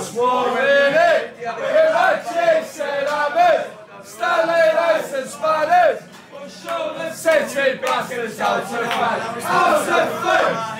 Los muovere e facce se la vez, stale la se spare, se sei passe salse fare, salse fare.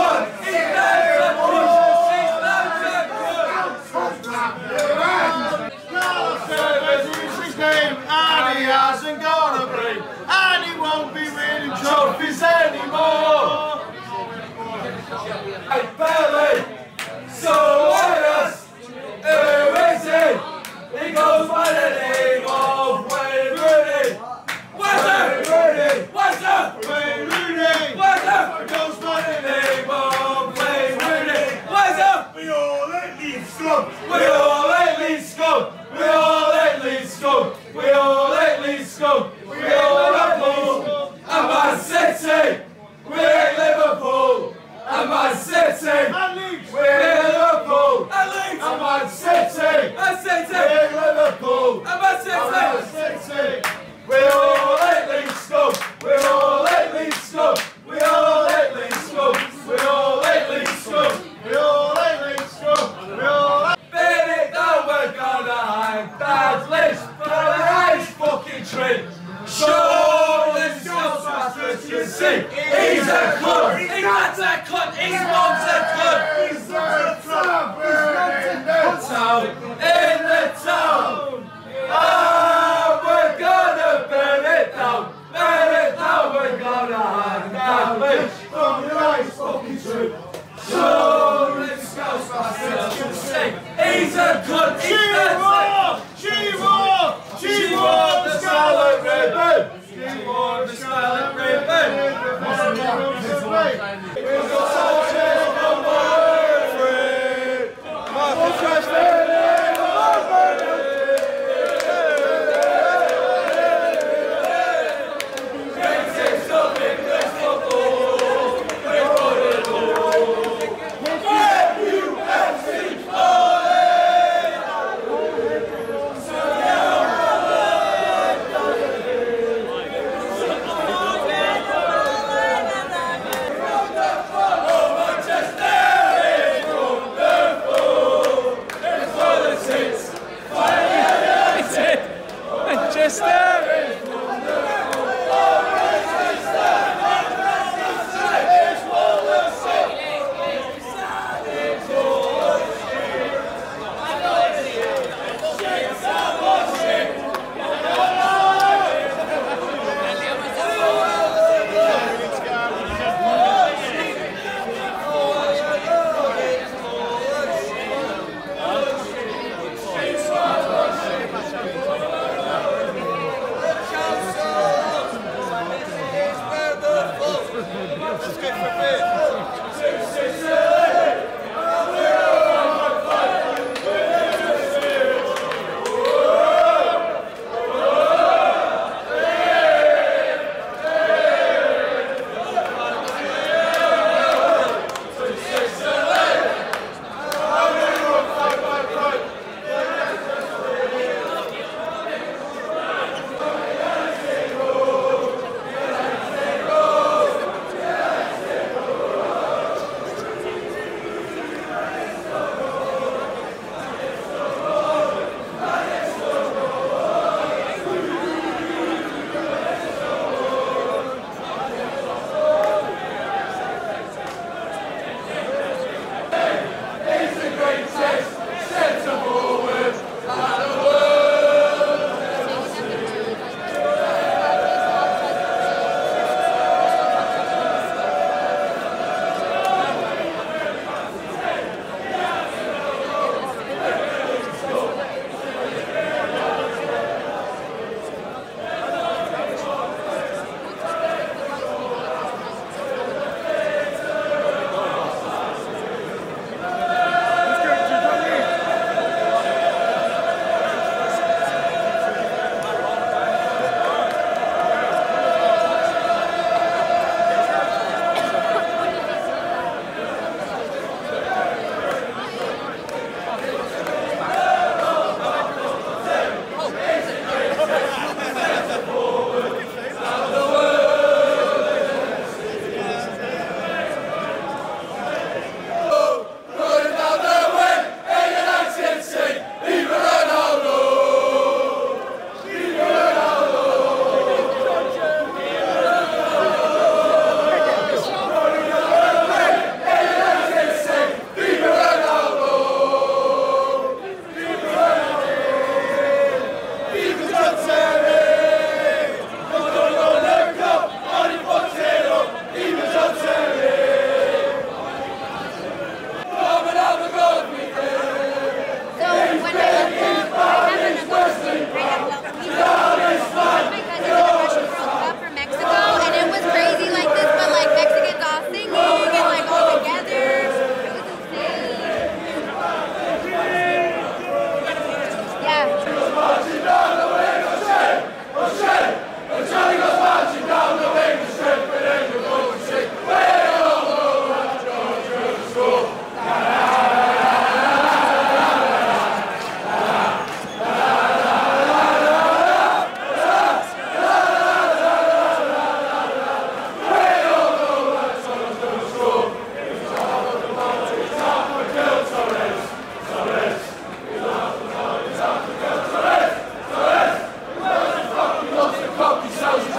Fuck yourselves.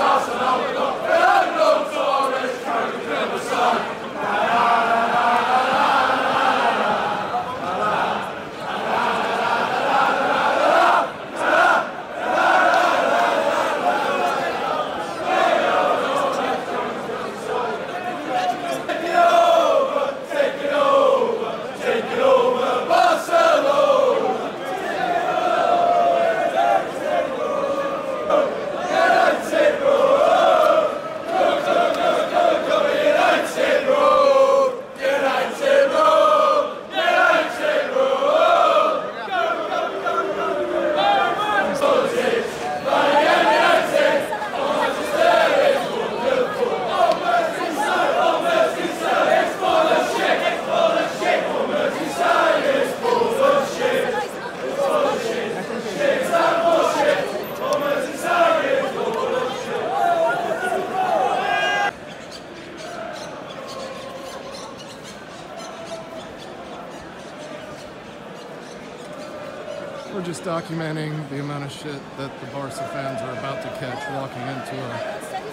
Just documenting the amount of shit that the Barca fans are about to catch walking into a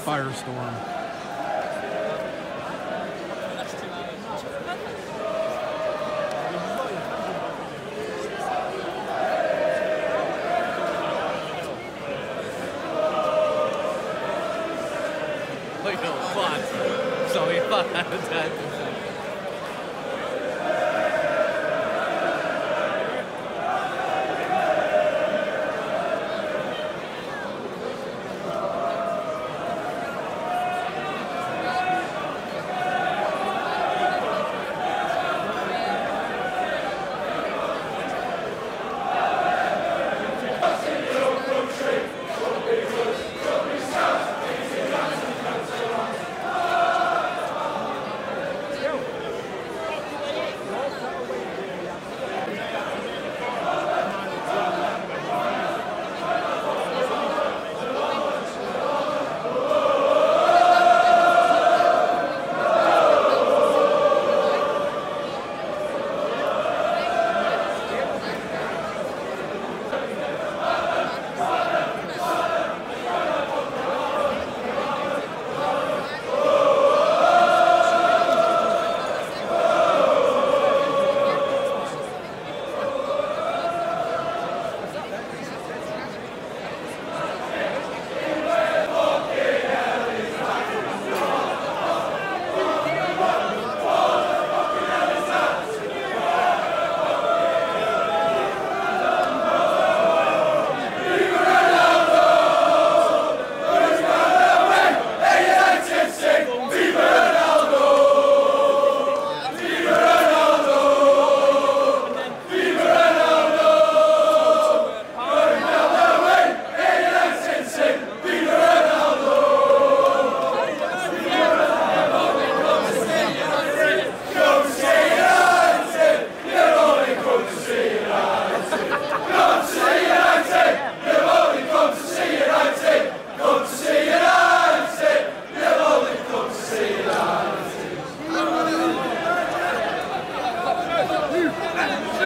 firestorm. Like no fun. So we fun.